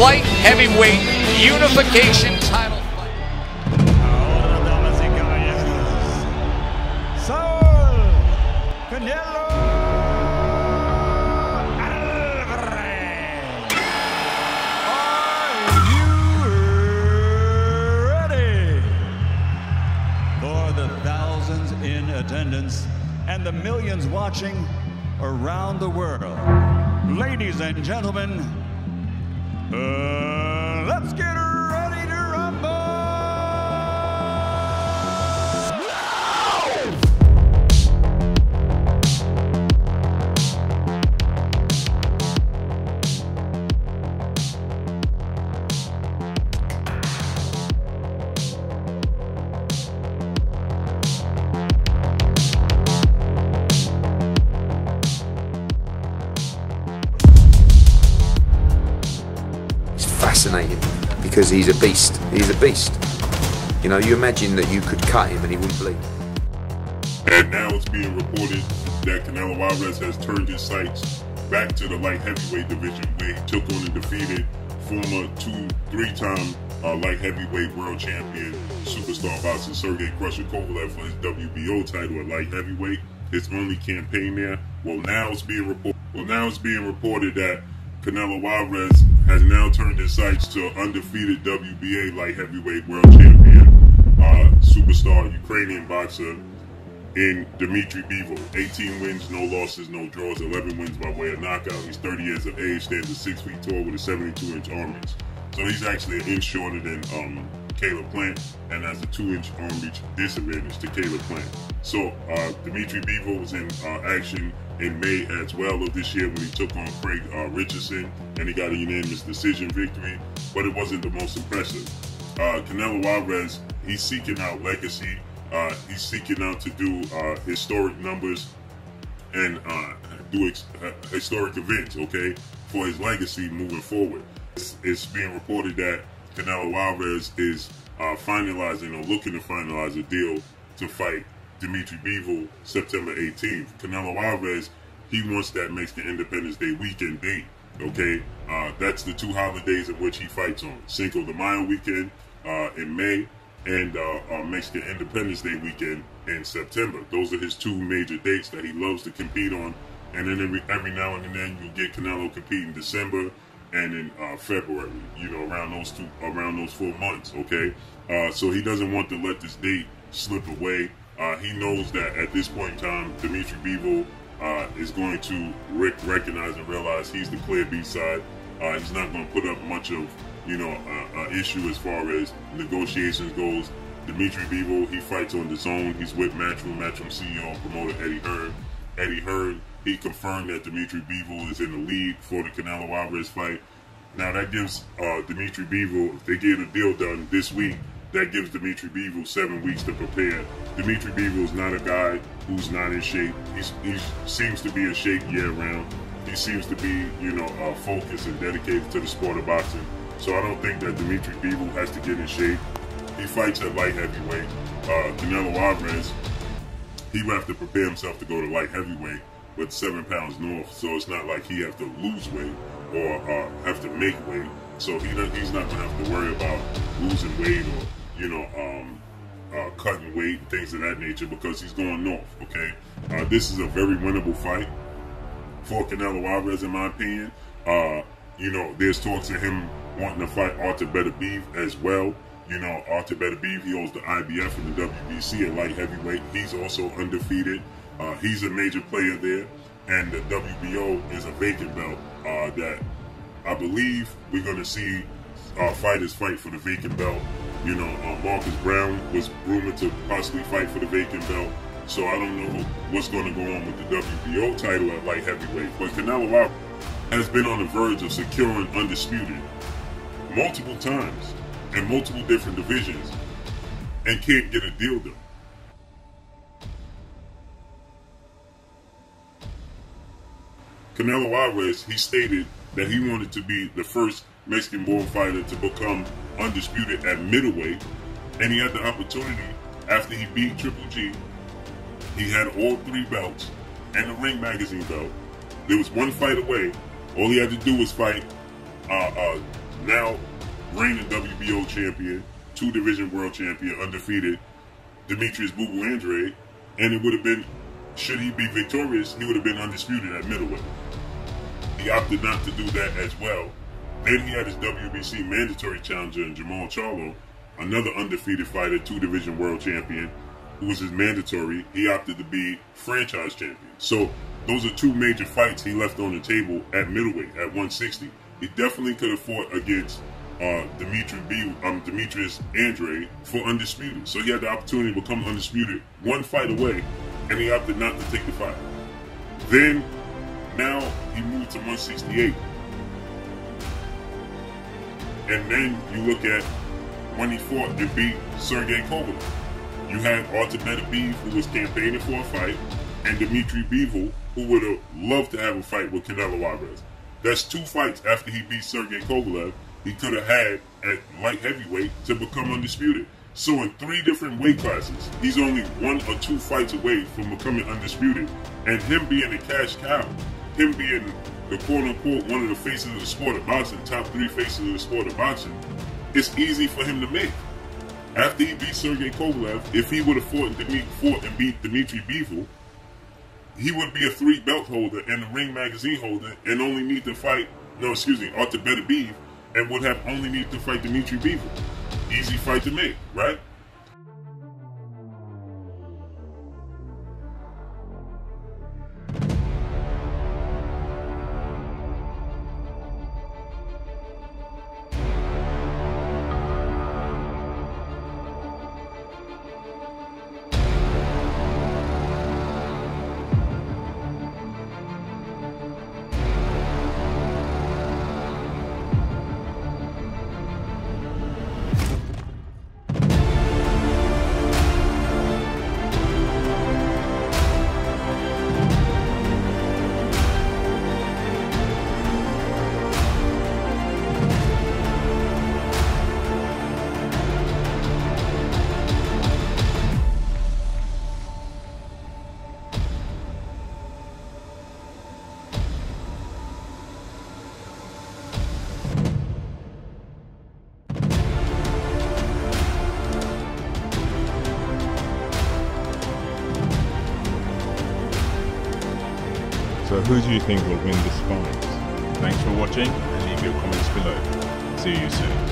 light heavyweight unification title in attendance and the millions watching around the world? Ladies and gentlemen, uh, let's get because he's a beast. He's a beast. You know, you imagine that you could cut him and he wouldn't bleed. And now it's being reported that Canelo Alvarez has turned his sights back to the light heavyweight division where he took on and defeated former two, three-time uh, light heavyweight world champion superstar boxer Sergey Crusher Kovalev for his WBO title at light heavyweight. His only campaign there. Well, now it's being reported. Well, now it's being reported that Canelo Alvarez has now turned his sights to undefeated WBA light heavyweight world champion, uh, superstar Ukrainian boxer in Dmitry Bivol. 18 wins, no losses, no draws, 11 wins by way of knockout. He's 30 years of age, stands at 6 feet tall with a 72 inch arm. So he's actually an inch shorter than um, Caleb Plant and has a 2 inch arm reach disadvantage to Caleb Plant. So uh, Dmitry Bivol was in uh, action in May as well of this year when he took on Craig uh, Richardson and he got a unanimous decision victory, but it wasn't the most impressive. Uh, Canelo Alvarez, he's seeking out legacy. Uh, he's seeking out to do uh, historic numbers and uh, do uh, historic events, okay, for his legacy moving forward. It's, it's being reported that Canelo Alvarez is uh, finalizing or looking to finalize a deal to fight Dimitri Bivol September 18th. Canelo Alvarez, he wants that Mexican Independence Day weekend date, okay? Uh, that's the two holidays in which he fights on. Cinco de Mayo weekend uh, in May and uh, uh, Mexican Independence Day weekend in September. Those are his two major dates that he loves to compete on. And then every, every now and then you'll get Canelo compete in December and in uh, February. You know, around those two, around those four months. Okay, uh, so he doesn't want to let this date slip away. Uh, he knows that at this point in time, Dimitri Bivol uh, is going to rec- recognize and realize he's the clear B side. Uh, he's not going to put up much of you know uh, issue as far as negotiations goes. Dimitri Bivol, he fights on DAZN. He's with Matchroom, Matchroom CEO and promoter Eddie Hearn. Eddie Hearn, he confirmed that Dimitri Bivol is in the lead for the Canelo Alvarez fight. Now that gives uh, Dimitri Bivol, if they get a deal done this week, that gives Dimitri Bivol seven weeks to prepare. Dimitri Bivol is not a guy who's not in shape. He's, he seems to be in shape year round. He seems to be, you know, uh, focused and dedicated to the sport of boxing. So I don't think that Dimitri Bivol has to get in shape. He fights at light heavyweight. Uh, Canelo Alvarez, he would have to prepare himself to go to light heavyweight with seven pounds north. So it's not like he have to lose weight or uh, have to make weight. So he don't- he's not gonna have to worry about losing weight or you know um, uh, cutting weight and things of that nature because he's going north. Okay, uh, this is a very winnable fight for Canelo Alvarez, in my opinion. Uh, you know, there's talks of him wanting to fight Arthur Beterbiev as well. You know, Arthur Beterbiev, he holds the IBF and the WBC at light heavyweight. He's also undefeated. Uh, he's a major player there. And the WBO is a vacant belt uh, that I believe we're going to see uh, fighters fight for the vacant belt. You know, uh, Marcus Browne was rumored to possibly fight for the vacant belt. So I don't know what's going to go on with the WBO title at light heavyweight. But Canelo Alvarez has been on the verge of securing undisputed multiple times in multiple different divisions and can't get a deal done. Canelo Alvarez, he stated that he wanted to be the first Mexican-born fighter to become undisputed at middleweight, and he had the opportunity after he beat Triple G. He had all three belts and the Ring Magazine belt. There was one fight away. All he had to do was fight uh, uh, now reigning WBO champion, two division world champion, undefeated, Demetrius Boo Andrade, and it would have been, should he be victorious, he would have been undisputed at middleweight. He opted not to do that as well. Then he had his WBC mandatory challenger in Jermall Charlo, another undefeated fighter, two division world champion, who was his mandatory. He opted to be franchise champion. So those are two major fights he left on the table at middleweight at 160. He definitely could have fought against uh, Dimitri B, um, Demetrius Andrade for undisputed. So he had the opportunity to become undisputed one fight away, and he opted not to take the fight. Then, now he moved to 168. And then you look at when he fought and beat Sergey Kovalev. You had Artur Beterbiev, who was campaigning for a fight, and Dimitri Bivol, who would have loved to have a fight with Canelo Alvarez. That's two fights after he beat Sergey Kovalev he could have had at light heavyweight to become undisputed. So in three different weight classes, he's only one or two fights away from becoming undisputed. And him being a cash cow, him being the quote unquote one of the faces of the sport of boxing, top three faces of the sport of boxing, it's easy for him to make. After he beat Sergey Kovalev, if he would have fought fought and beat Dmitry Bivol, he would be a three belt holder and a ring magazine holder and only need to fight, no, excuse me, Artur Beterbiev and would have only needed to fight Dmitry Bivol. Easy fight to make, right? Who do you think will win this fight? Thanks for watching and leave your comments below. See you soon.